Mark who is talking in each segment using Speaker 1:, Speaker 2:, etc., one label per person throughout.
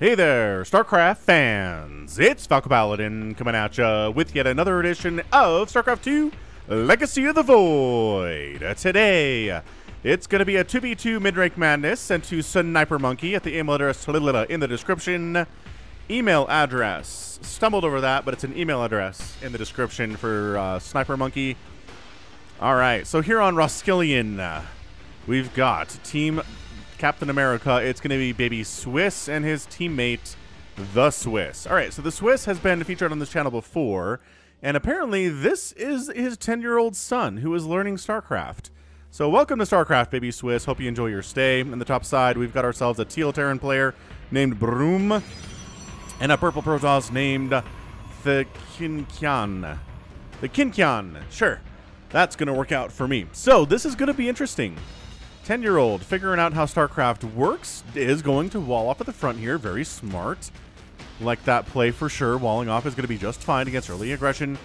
Speaker 1: Hey there, StarCraft fans! It's Falcon Paladin coming at ya with yet another edition of StarCraft 2 Legacy of the Void. Today, it's going to be a 2v2 mid-rank madness sent to Sniper Monkey at the email address in the description. Email address. Stumbled over that, but it's an email address in the description for uh, Sniper Monkey. All right, so here on Roskillion, uh, we've got Team Captain America. It's going to be Baby Swiss and his teammate, The Swiss. All right, so The Swiss has been featured on this channel before, and apparently this is his 10-year-old son who is learning StarCraft. So welcome to StarCraft, Baby Swiss. Hope you enjoy your stay. In the top side, we've got ourselves a Teal Terran player named Brum, and a purple Protoss named the KyinKyan. The KyinKyan, sure. That's going to work out for me. So this is going to be interesting. 10 year old figuring out how StarCraft works is going to wall off at the front here. Very smart. Like that play for sure. Walling off is going to be just fine against early aggression.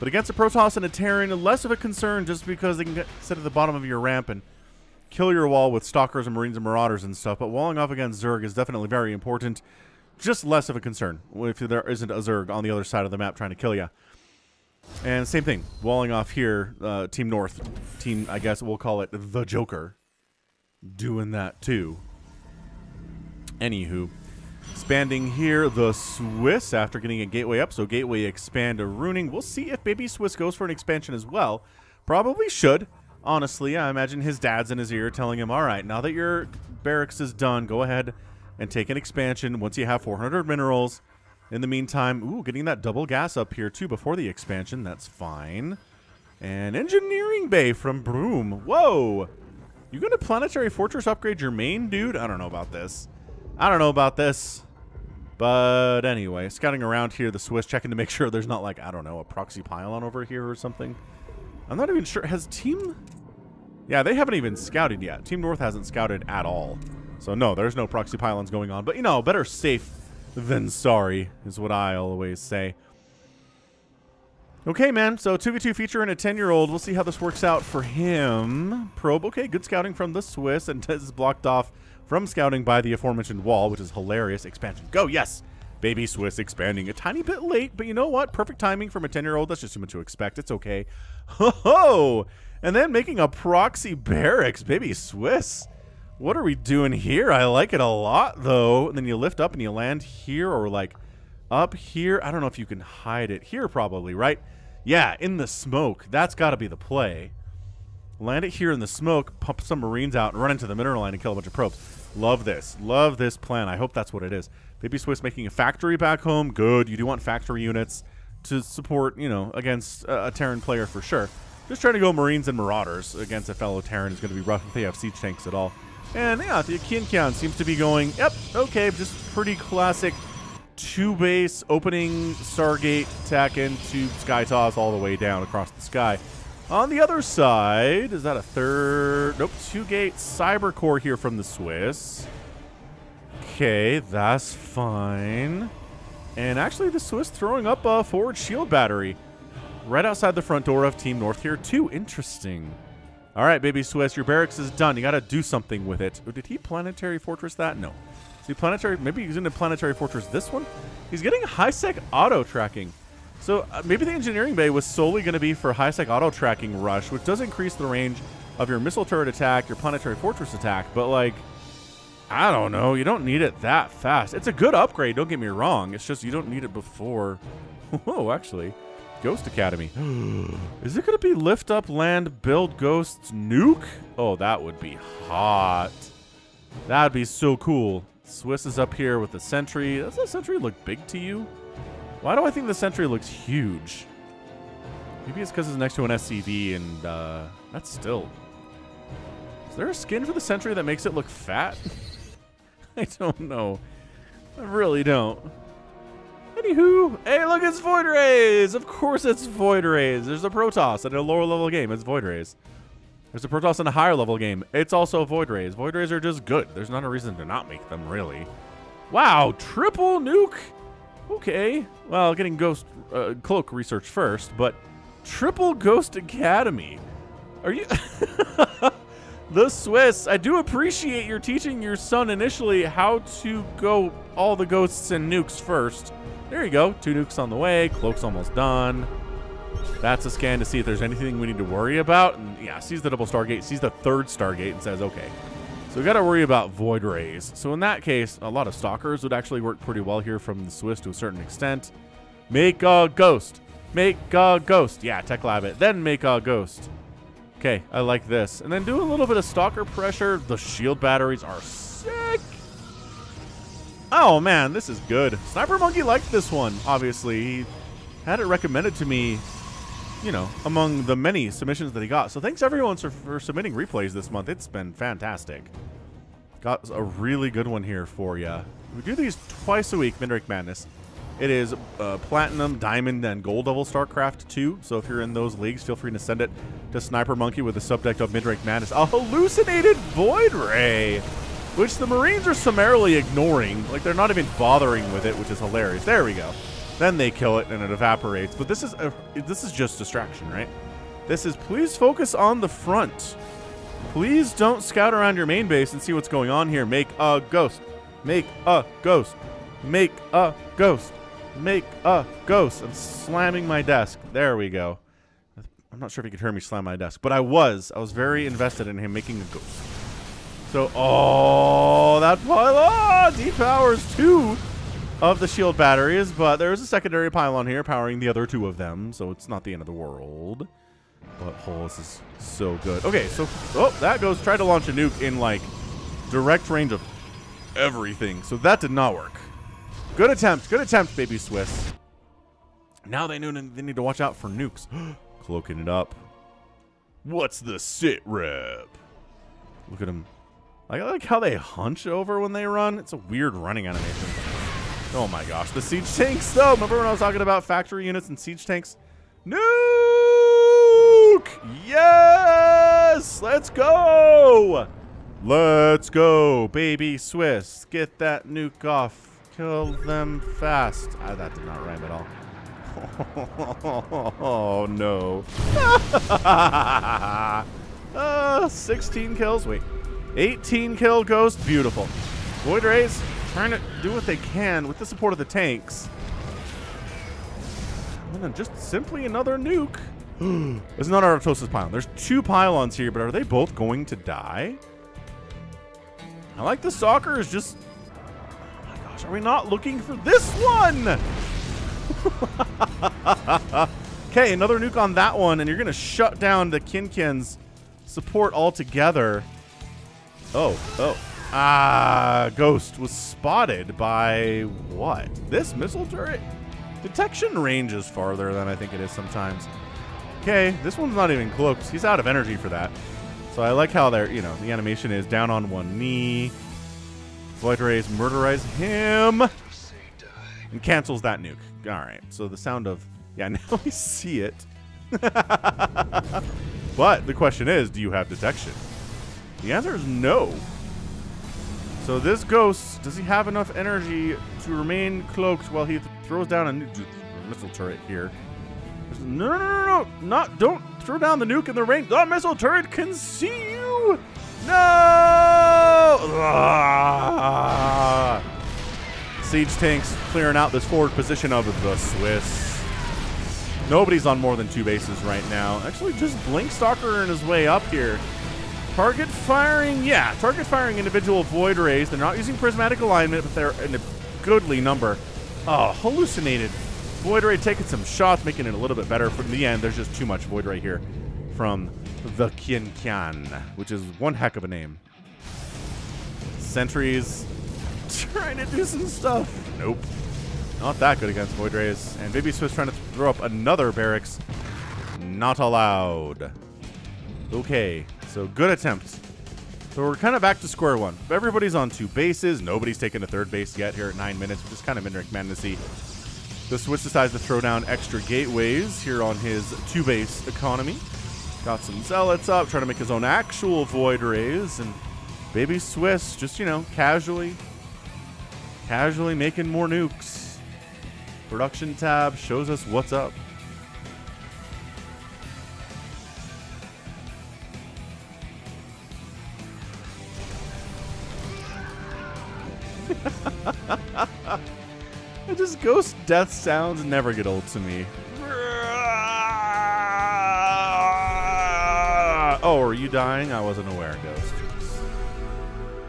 Speaker 1: But against a Protoss and a Terran, less of a concern just because they can get, sit at the bottom of your ramp and kill your wall with Stalkers and Marines and Marauders and stuff. But walling off against Zerg is definitely very important. Just less of a concern if there isn't a Zerg on the other side of the map trying to kill you. And same thing, walling off here, uh, Team North, team, I guess we'll call it the Joker, doing that too. Anywho, expanding here, the Swiss after getting a gateway up, so gateway expand a runing. We'll see if Baby Swiss goes for an expansion as well. Probably should. Honestly, I imagine his dad's in his ear telling him, all right, now that your barracks is done, go ahead and take an expansion once you have 400 minerals. In the meantime, ooh, getting that double gas up here too before the expansion. That's fine. And engineering bay from Brum. Whoa! You gonna planetary fortress upgrade your main, dude? I don't know about this. I don't know about this. But anyway, scouting around here, the Swiss checking to make sure there's not like, I don't know, a proxy pylon over here or something. I'm not even sure. Has Team... Yeah, they haven't even scouted yet. Team North hasn't scouted at all. So no, there's no proxy pylons going on. But, you know, better safe than sorry, is what I always say. Okay, man. So 2v2 feature and a 10-year-old. We'll see how this works out for him. Probe. Okay, good scouting from the Swiss. And this is blocked off from scouting by the aforementioned wall, which is hilarious. Expansion. Go, yes! Baby Swiss expanding a tiny bit late, but you know what? Perfect timing from a 10-year-old. That's just too much to expect. It's okay. Ho ho! And then making a proxy barracks. Baby Swiss. What are we doing here? I like it a lot, though. And then you lift up and you land here or, like, up here. I don't know if you can hide it. Here, probably, right? Yeah, in the smoke. That's got to be the play. Land it here in the smoke, pump some Marines out, and run into the mineral line and kill a bunch of probes. Love this. Love this plan. I hope that's what it is. Baby Swiss making a factory back home. Good. You do want factory units to support, you know, against a, Terran player for sure. Just trying to go Marines and Marauders against a fellow Terran is going to be rough if they have siege tanks at all. And yeah, the KyinKyan seems to be going, yep, okay, just pretty classic two base opening Stargate tack into Sky Toss all the way down across the sky. On the other side, is that a third? Nope, two gate Cyber Core here from the Swiss. Okay, that's fine. And actually, the Swiss throwing up a forward shield battery right outside the front door of Team North here, too. Interesting. All right, baby Swiss, your barracks is done. You got to do something with it. Oh, did he planetary fortress that? No. See, planetary, maybe he's in a planetary fortress this one? He's getting Hi-Sec Auto Tracking. So uh, maybe the engineering bay was solely going to be for Hi-Sec Auto Tracking rush, which does increase the range of your missile turret attack, your planetary fortress attack, but like, I don't know. You don't need it that fast. It's a good upgrade, don't get me wrong. It's just you don't need it before. Whoa, actually. Ghost Academy. Is it going to be lift up, land, build ghosts, nuke? Oh, that would be hot. That'd be so cool. Swiss is up here with the sentry. Does the sentry look big to you? Why do I think the sentry looks huge? Maybe it's because it's next to an SCV and uh, that's still... Is there a skin for the sentry that makes it look fat? I don't know. I really don't. Anywho, hey, look, it's Void Rays! Of course it's Void Rays. There's a Protoss in a lower level game. It's Void Rays. There's a Protoss in a higher level game. It's also Void Rays. Void Rays are just good. There's not a reason to not make them, really. Wow, triple nuke? Okay. Well, getting Ghost uh, Cloak research first, but triple Ghost Academy. Are you... the Swiss. I do appreciate your teaching your son initially how to go all the ghosts and nukes first. There you go. Two nukes on the way. Cloak's almost done. That's a scan to see if there's anything we need to worry about. And yeah, sees the double Stargate, sees the third Stargate, and says, okay. So we got to worry about Void Rays. So in that case, a lot of Stalkers would actually work pretty well here from the Swiss to a certain extent. Make a Ghost. Make a Ghost. Yeah, Tech Lab it. Then make a Ghost. Okay, I like this. And then do a little bit of Stalker pressure. The shield batteries are sick. Oh, man, this is good. Sniper Monkey liked this one, obviously. He had it recommended to me, you know, among the many submissions that he got. So thanks, everyone, for, for submitting replays this month. It's been fantastic. Got a really good one here for you. We do these twice a week, Mid-Rank Madness. It is uh, Platinum, Diamond, and Gold level StarCraft 2. So if you're in those leagues, feel free to send it to Sniper Monkey with the subject of Mid-Rank Madness. A hallucinated Void Ray, which the Marines are summarily ignoring. Like, they're not even bothering with it, which is hilarious. There we go. Then they kill it and it evaporates. But this is a, this is just distraction, right? This is please focus on the front. Please don't scout around your main base and see what's going on here. Make a ghost. Make a ghost. Make a ghost. Make a ghost. I'm slamming my desk. There we go. I'm not sure if you could hear me slam my desk, but I was. I was very invested in him making a ghost. So, oh, that oh, pylon depowers two of the shield batteries, but there is a secondary pylon here powering the other two of them, so it's not the end of the world. But, oh, is so good. Okay, so, oh, that goes, try to launch a nuke in, like, direct range of everything. So that did not work. Good attempt. Good attempt, baby Swiss. Now they know they need to watch out for nukes. Cloaking it up. What's the sit rep? Look at him. I like how they hunch over when they run. It's a weird running animation. Oh my gosh. The siege tanks, though. Remember when I was talking about factory units and siege tanks? Nuke! Yes! Let's go! Let's go, baby Swiss. Get that nuke off. Kill them fast. Ah, that did not rhyme at all. oh, no. uh, 16 kills. Wait. 18 kill ghost. Beautiful. Void Rays trying to do what they can with the support of the tanks. And then just simply another nuke. it's not Artosis pylon. There's two pylons here, but are they both going to die? I like the soccer is just Oh my gosh, are we not looking for this one? okay, another nuke on that one, and you're going to shut down the KyinKyan's support altogether. Oh, oh. Ah, Ghost was spotted by what? This missile turret? Detection range is farther than I think it is sometimes. Okay, this one's not even cloaked. He's out of energy for that. So I like how they're, you know, the animation is down on one knee. Void Rays murderize him and cancels that nuke. All right, so the sound of, yeah, now we see it. but the question is, do you have detection? The answer is no. So this ghost, does he have enough energy to remain cloaked while he th throws down a missile turret here? No, no, no, no, not, don't throw down the nuke in the range. The missile turret can see you. No! Ah! Siege tanks clearing out this forward position of the Swiss. Nobody's on more than two bases right now. Actually, just Blink Stalker in his way up here. Target firing, yeah, target firing individual Void Rays. They're not using Prismatic Alignment, but they're in a goodly number. Oh, hallucinated. Void Ray taking some shots, making it a little bit better. From the end, there's just too much Void Ray here from the KyinKyan, which is one heck of a name. Sentries trying to do some stuff. Nope. Not that good against Void Rays. And Baby Swiss trying to throw up another barracks. Not allowed. Okay, so good attempt. So we're kind of back to square one. Everybody's on two bases. Nobody's taken a third base yet here at nine minutes, which is kind of Madnessy. The Swiss decides to throw down extra gateways here on his two-base economy. Got some zealots up, trying to make his own actual void rays, and baby Swiss just, you know, casually, casually making more nukes. Production tab shows us what's up. Ghost death sounds never get old to me. Oh, are you dying? I wasn't aware, Ghost.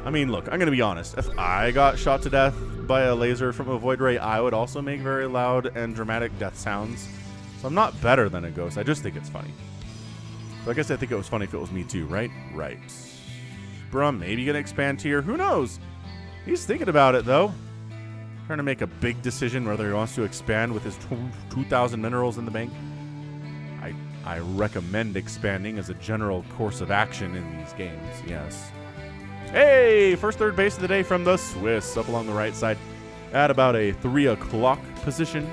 Speaker 1: I mean, look, I'm going to be honest. If I got shot to death by a laser from a Void Ray, I would also make very loud and dramatic death sounds. So I'm not better than a Ghost. I just think it's funny. So I guess I think it was funny if it was me too, right? Right. Brum, maybe going to expand here. Who knows? He's thinking about it, though. Trying to make a big decision whether he wants to expand with his 2,000 minerals in the bank. I, I recommend expanding as a general course of action in these games, yes. Hey, first third base of the day from the Swiss, up along the right side at about a 3 o'clock position.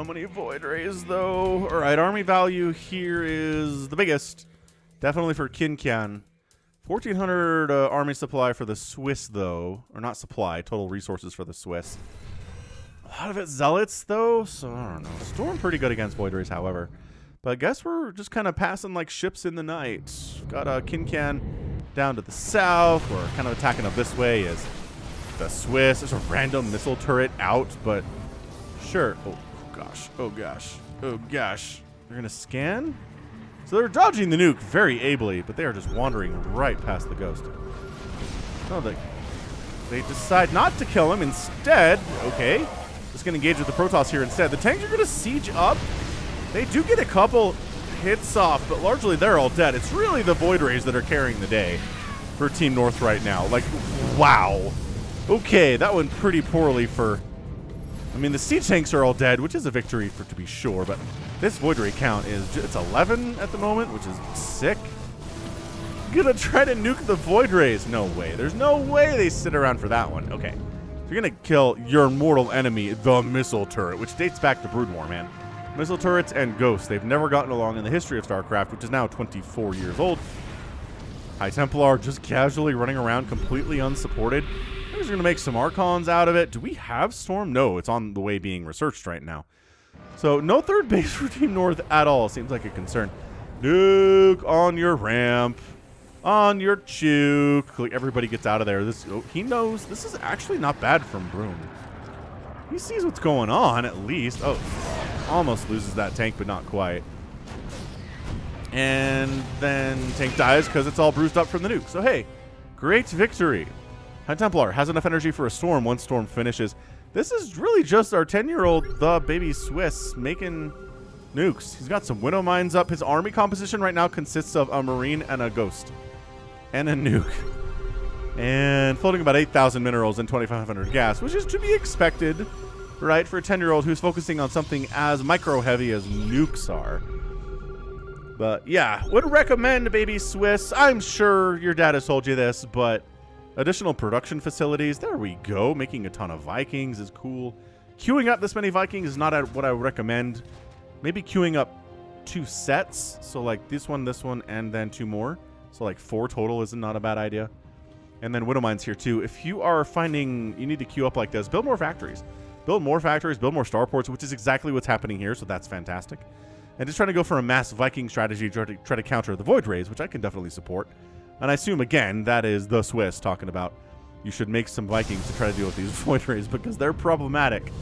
Speaker 1: So many void rays though. All right, army value here is the biggest. Definitely for KyinKyan. 1400 uh, army supply for the Swiss though, or not supply, total resources for the Swiss. A lot of it zealots though, so I don't know. Storm pretty good against void rays, however. But I guess we're just kind of passing like ships in the night. Got a uh, KyinKyan down to the south. We're kind of attacking up this way is the Swiss. There's a random missile turret out, but sure. Oh, gosh. Oh, gosh. Oh, gosh. They're to scan? So they're dodging the nuke very ably, but they are just wandering right past the ghost. Oh, they, they decide not to kill him. Instead, okay, just to engage with the Protoss here instead. The tanks are to siege up. They do get a couple hits off, but largely they're all dead. It's really the Void Rays that are carrying the day for Team North right now. Like, wow. Okay, that went pretty poorly for I mean, the siege tanks are all dead, which is a victory for to be sure, but this Void Ray count is, it's 11 at the moment, which is sick. Gonna try to nuke the Void Rays. No way. There's no way they sit around for that one. Okay. So you're gonna kill your mortal enemy, the missile turret, which dates back to Brood War, man. Missile turrets and ghosts, they've never gotten along in the history of StarCraft, which is now 24 years old. High Templar just casually running around completely unsupported. We're going to make some Archons out of it. Do we have Storm? No, it's on the way being researched right now. So no third base for Team North at all. Seems like a concern. Nuke on your ramp. On your juke. Everybody gets out of there. This oh, He knows this is actually not bad from Brum. He sees what's going on, at least. Oh, almost loses that tank, but not quite. And then tank dies because it's all bruised up from the nuke. So, hey, great victory. High Templar has enough energy for a storm once storm finishes. This is really just our 10-year-old, the baby Swiss, making nukes. He's got some Widow Mines up. His army composition right now consists of a Marine and a Ghost. And a nuke. And floating about 8,000 minerals and 2,500 gas, which is to be expected, right, for a 10-year-old who's focusing on something as micro-heavy as nukes are. But yeah, would recommend Baby Swiss. I'm sure your dad has told you this, but Additional production facilities. There we go. Making a ton of Vikings is cool. Queuing up this many Vikings is not what I would recommend. Maybe queuing up two sets. So like this one, this one, and then two more. So like four total is not a bad idea. And then Widow Mines here too. If you are finding you need to queue up like this, build more factories. Build more factories, build more starports, which is exactly what's happening here, so that's fantastic. And just trying to go for a mass Viking strategy to try to, try to counter the Void Rays, which I can definitely support. And I assume, again, that is the Swiss talking about you should make some Vikings to try to deal with these Void Rays because they're problematic.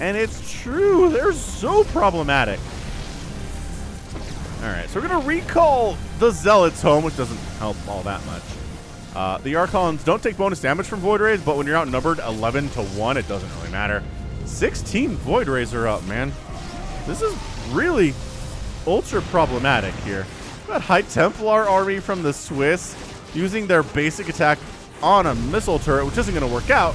Speaker 1: And it's true, they're so problematic. Alright, so we're going to recall the Zealots home, which doesn't help all that much. Uh, the Archons don't take bonus damage from Void Rays, but when you're outnumbered 11 to 1, it doesn't really matter. 16 Void Rays are up, man. This is really ultra problematic here. That High Templar army from the Swiss using their basic attack on a missile turret, which isn't going to work out.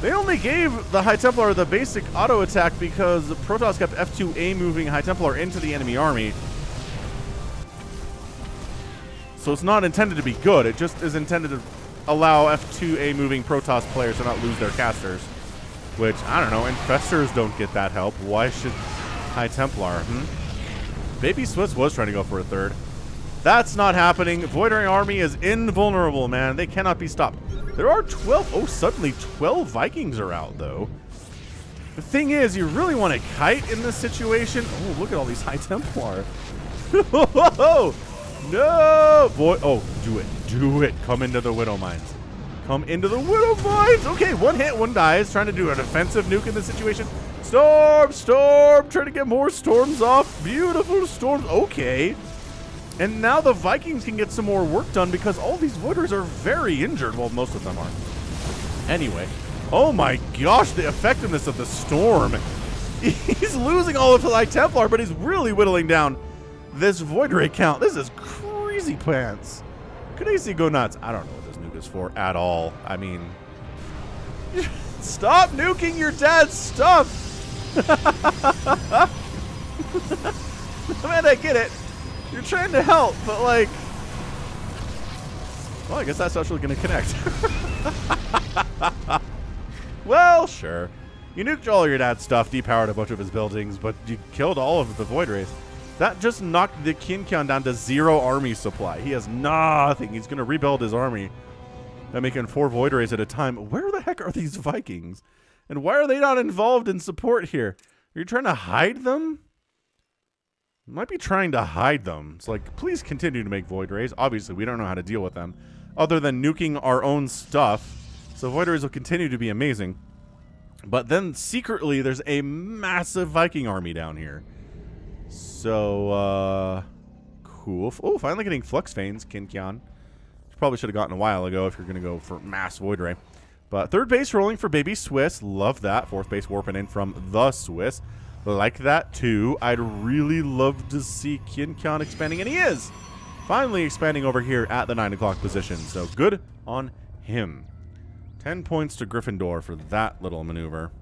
Speaker 1: They only gave the High Templar the basic auto attack because Protoss kept F2A moving High Templar into the enemy army. So it's not intended to be good. It just is intended to allow F2A moving Protoss players to not lose their casters. Which, I don't know, Infestors don't get that help. Why should High Templar? Hmm? Baby Swiss was trying to go for a third. That's not happening. Void Ray Army is invulnerable, man. They cannot be stopped. There are 12. Oh, suddenly 12 Vikings are out, though. The thing is, you really want to kite in this situation. Oh, look at all these High Templar. no! Boy, oh, do it. Do it. Come into the Widow Mines. Come into the Widow Mines. Okay, one hit, one dies. Trying to do a defensive nuke in this situation. Storm, storm. Trying to get more storms off. Beautiful storms. Okay. And now the Vikings can get some more work done because all these Voiders are very injured. Well, most of them are. Anyway. Oh my gosh, the effectiveness of the Storm. He's losing all of the High Templar, but he's really whittling down this Void Ray count. This is crazy pants. Could AC go nuts? I don't know what this nuke is for at all. I mean, stop nuking your dad's stuff. Man, I get it. You're trying to help, but like, well, I guess that's actually going to connect. well, sure. You nuked all your dad's stuff, depowered a bunch of his buildings, but you killed all of the Void Rays. That just knocked the KyinKyan down to zero army supply. He has nothing. He's going to rebuild his army by making four Void Rays at a time. Where the heck are these Vikings? And why are they not involved in support here? Are you trying to hide them? Might be trying to hide them. It's like, please continue to make Void Rays. Obviously, we don't know how to deal with them other than nuking our own stuff. So Void Rays will continue to be amazing. But then secretly, there's a massive Viking army down here. So, uh, cool. Oh, finally getting Flux Vanes, KyinKyan. Probably should have gotten a while ago if you're going to go for Mass Void Ray. But third base rolling for Baby Swiss. Love that. Fourth base warping in from the Swiss like that too. I'd really love to see KyinKyan expanding, and he is finally expanding over here at the 9 o'clock position. So good on him. 10 points to Gryffindor for that little maneuver.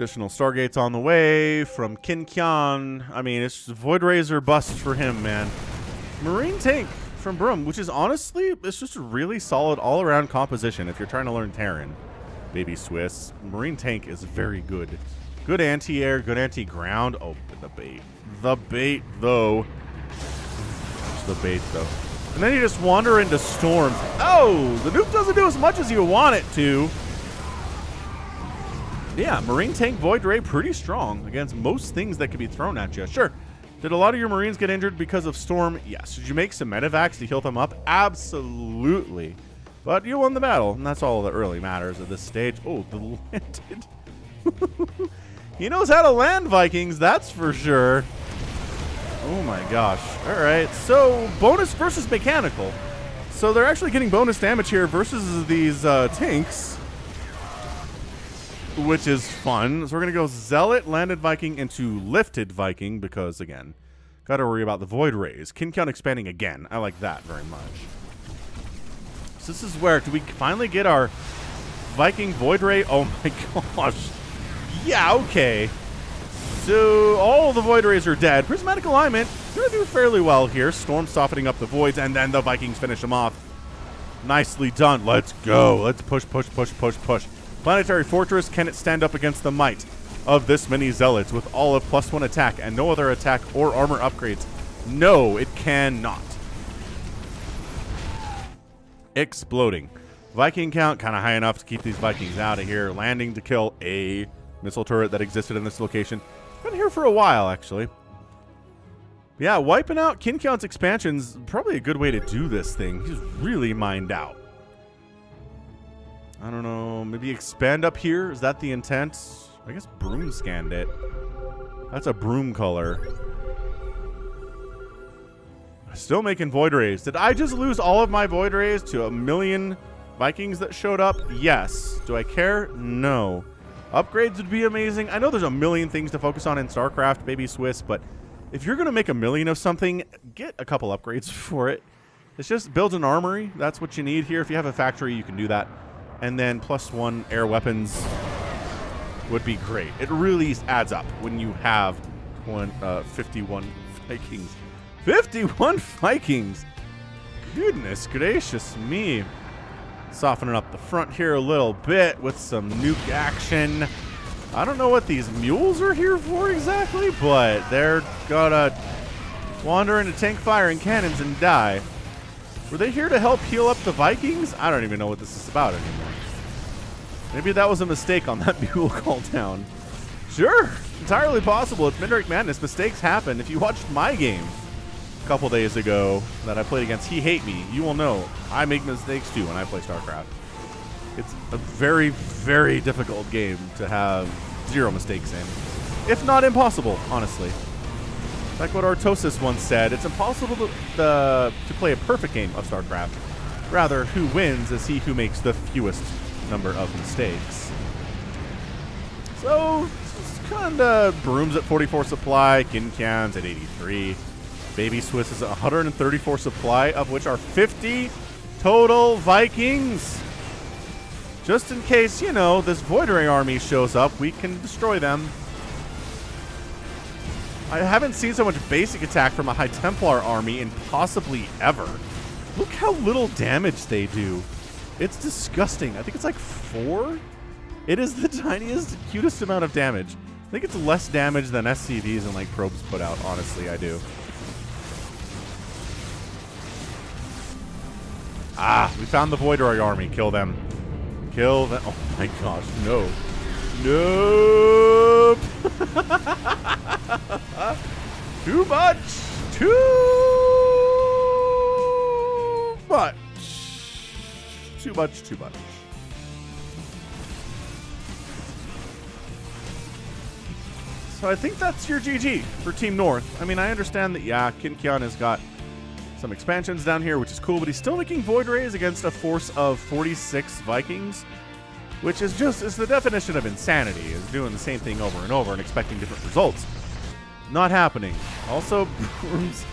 Speaker 1: Additional Stargates on the way from KyinKyan. I mean, it's Void Razor bust for him, man. Marine Tank from Brum, which is honestly, it's just a really solid all-around composition if you're trying to learn Terran. Baby Swiss. Marine Tank is very good. Good anti-air, good anti-ground. Oh, the bait. The bait, though. It's the bait, though. And then you just wander into storms. Oh, the nuke doesn't do as much as you want it to. Yeah, Marine Tank Void Ray pretty strong against most things that could be thrown at you. Sure, did a lot of your Marines get injured because of Storm? Yes. Did you make some medevacs to heal them up? Absolutely. But you won the battle, and that's all that really matters at this stage. Oh, the landed. he knows how to land Vikings, that's for sure. Oh my gosh. All right, so bonus versus mechanical. So they're actually getting bonus damage here versus these uh, tanks which is fun. So we're going to go Zealot, Landed Viking into Lifted Viking because, again, got to worry about the Void Rays. KyinKyan expanding again. I like that very much. So this is where, do we finally get our Viking Void Ray? Oh my gosh. Yeah, okay. So all the Void Rays are dead. Prismatic Alignment, going to do fairly well here. Storm softening up the Voids, and then the Vikings finish them off. Nicely done. Let's go. Let's push, push, push, push, push. Planetary Fortress, can it stand up against the might of this many Zealots with all of plus one attack and no other attack or armor upgrades? No, it cannot. Exploding. Viking count kind of high enough to keep these Vikings out of here. Landing to kill a missile turret that existed in this location. Been here for a while, actually. Yeah, wiping out KyinKyan's expansion's probably a good way to do this thing. He's really mined out. I don't know. Maybe expand up here? Is that the intent? I guess Brum scanned it. That's a broom color. Still making Void Rays. Did I just lose all of my Void Rays to a million Vikings that showed up? Yes. Do I care? No. Upgrades would be amazing. I know there's a million things to focus on in StarCraft, Baby Swiss, but if you're going to make a million of something, get a couple upgrades for it. It's just build an armory. That's what you need here. If you have a factory, you can do that and then plus one air weapons would be great. It really adds up when you have one, uh, 51 Vikings. 51 Vikings! Goodness gracious me. Softening up the front here a little bit with some nuke action. I don't know what these mules are here for exactly, but they're gonna wander into tank fire and cannons and die. Were they here to help heal up the Vikings? I don't even know what this is about anymore. Maybe that was a mistake on that mule call down. Sure, entirely possible. It's Mid-Rank Madness. Mistakes happen. If you watched my game a couple days ago that I played against He Hate Me, you will know I make mistakes too when I play StarCraft. It's a very, very difficult game to have zero mistakes in. If not impossible, honestly. Like what Artosis once said, it's impossible to, uh, to play a perfect game of StarCraft. Rather, who wins is he who makes the fewest number of mistakes. So, kind of Brum's at 44 supply, KyinKyan's at 83. Baby Swiss is 134 supply, of which are 50 total Vikings. Just in case, you know, this Void Ray army shows up, we can destroy them. I haven't seen so much basic attack from a High Templar army in possibly ever. Look how little damage they do. It's disgusting. I think it's like four? It is the tiniest, cutest amount of damage. I think it's less damage than SCVs and like probes put out, honestly, I do. Ah, we found the Void Ray army. Kill them. Kill them. Oh my gosh, no. Nope. Too much. Too much. Too much, too much. So I think that's your GG for Team North. I mean, I understand that, yeah, KyinKyan has got some expansions down here, which is cool, but he's still making Void Rays against a force of 46 Vikings, which is just, is the definition of insanity, is doing the same thing over and over and expecting different results. Not happening. Also, Brum's...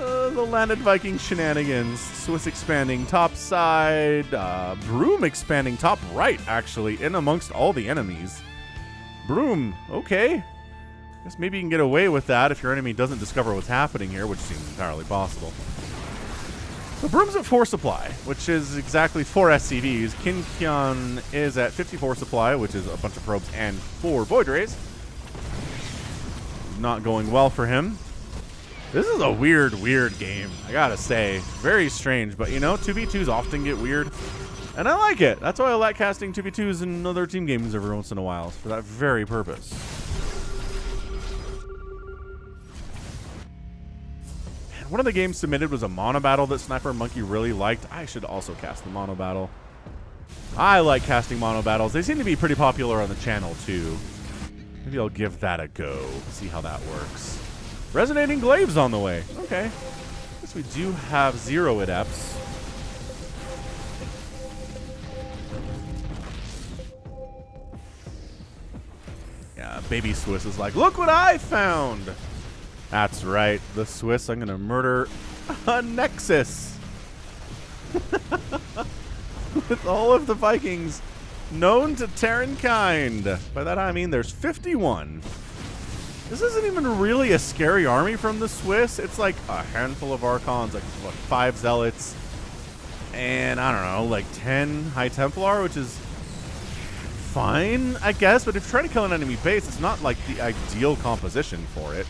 Speaker 1: Uh, the landed Viking shenanigans. Swiss expanding top side. Uh, Brum expanding top right, actually, in amongst all the enemies. Brum, okay. Guess maybe you can get away with that if your enemy doesn't discover what's happening here, which seems entirely possible. So Brum's at 4 supply, which is exactly 4 SCVs. Kin KyinKyan is at 54 supply, which is a bunch of probes and 4 Void Rays. Not going well for him. This is a weird, weird game, I gotta say. Very strange, but you know, 2v2s often get weird. And I like it. That's why I like casting 2v2s in other team games every once in a while, for that very purpose. One of the games submitted was a mono battle that Sniper Monkey really liked. I should also cast the mono battle. I like casting mono battles. They seem to be pretty popular on the channel, too. Maybe I'll give that a go, see how that works. Resonating Glaives on the way. Okay. Guess we do have zero adepts. Yeah, baby Swiss is like, look what I found! That's right, the Swiss. I'm gonna murder a Nexus. With all of the Vikings known to Terran kind. By that I mean there's 51. This isn't even really a scary army from the Swiss. It's like a handful of Archons, like what, five Zealots, and I don't know, like 10 High Templar, which is fine, I guess. But if you're trying to kill an enemy base, it's not like the ideal composition for it.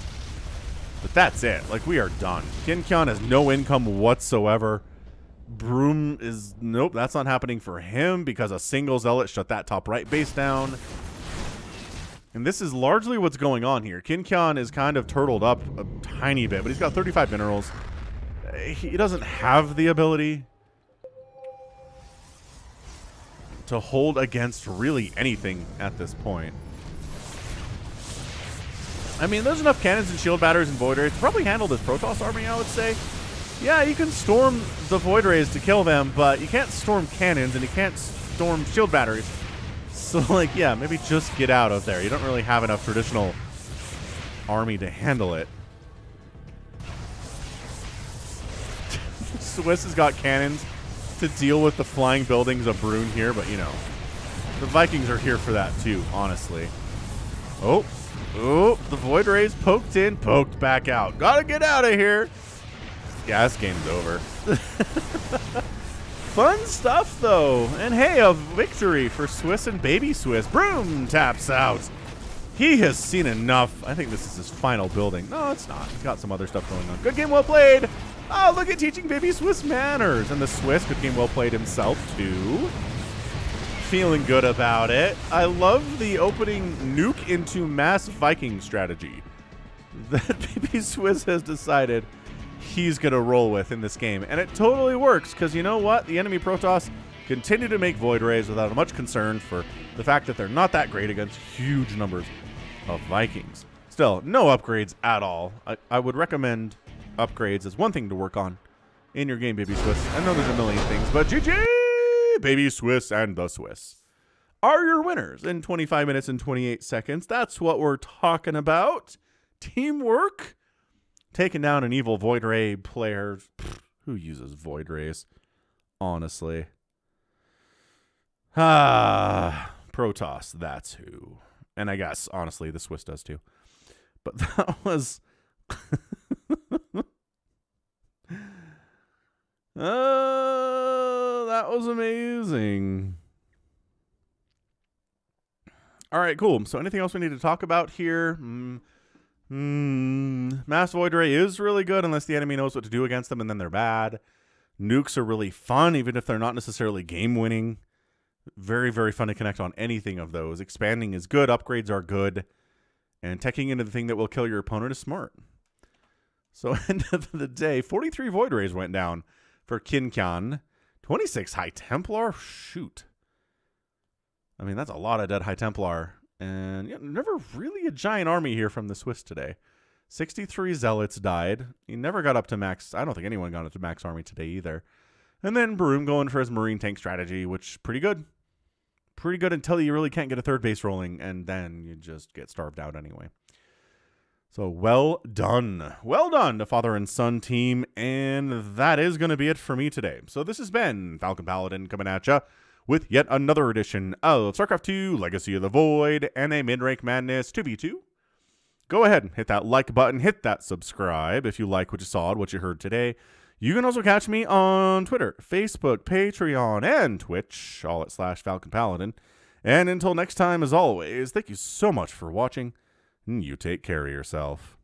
Speaker 1: But that's it. Like, we are done. KyinKyan has no income whatsoever. Brum is... Nope, that's not happening for him because a single Zealot shut that top right base down. And this is largely what's going on here. KyinKyan is kind of turtled up a tiny bit, but he's got 35 minerals. He doesn't have the ability to hold against really anything at this point. I mean, there's enough cannons and shield batteries and void rays to probably handle this Protoss army, I would say. Yeah, you can storm the void rays to kill them, but you can't storm cannons and you can't storm shield batteries. So, like, yeah, maybe just get out of there. You don't really have enough traditional army to handle it. Swiss has got cannons to deal with the flying buildings of Brum here, but, you know, the Vikings are here for that, too, honestly. Oh, Oh, the Void Rays poked in, poked back out. Gotta get out of here. This game's over. Fun stuff, though. And hey, a victory for Swiss and Baby Swiss. Brum taps out. He has seen enough. I think this is his final building. No, it's not. He's got some other stuff going on. Good game, well played. Oh, look at teaching Baby Swiss manners. And the Swiss, good game, well played himself, too. Feeling good about it. I love the opening nuke into mass Viking strategy that Baby Swiss has decided he's going to roll with in this game. And it totally works because you know what? The enemy Protoss continue to make Void Rays without much concern for the fact that they're not that great against huge numbers of Vikings. Still, no upgrades at all. I, I would recommend upgrades as one thing to work on in your game, Baby Swiss. I know there's a million things, but GG! Baby Swiss and the Swiss are your winners in 25 minutes and 28 seconds. That's what we're talking about. Teamwork taking down an evil Void Ray player. Pfft, who uses Void Rays? Honestly. Ah, Protoss, that's who. And I guess, honestly, the Swiss does too. But that was. uh, that was amazing. All right, cool. So, anything else we need to talk about here? Mm. Mm, Mass Void Ray is really good unless the enemy knows what to do against them and then they're bad. Nukes are really fun, even if they're not necessarily game winning. Very, very fun to connect on anything of those. Expanding is good, upgrades are good, and teching into the thing that will kill your opponent is smart. So, end of the day, 43 Void Rays went down for KyinKyan. 26 High Templar? Shoot. I mean, that's a lot of dead High Templar. And yeah, never really a giant army here from the Swiss today. 63 Zealots died. He never got up to max. I don't think anyone got up to max army today either. And then Brum going for his Marine tank strategy, which pretty good. Pretty good until you really can't get a third base rolling, and then you just get starved out anyway. So well done. Well done to father and son team. And that is going to be it for me today. So this has been Falcon Paladin coming at you with yet another edition of StarCraft 2 Legacy of the Void and a Mid-Rank Madness 2v2. Go ahead and hit that like button, hit that subscribe if you like what you saw and what you heard today. You can also catch me on Twitter, Facebook, Patreon, and Twitch, all at slash Falcon Paladin. And until next time, as always, thank you so much for watching, Hmm, you take care of yourself.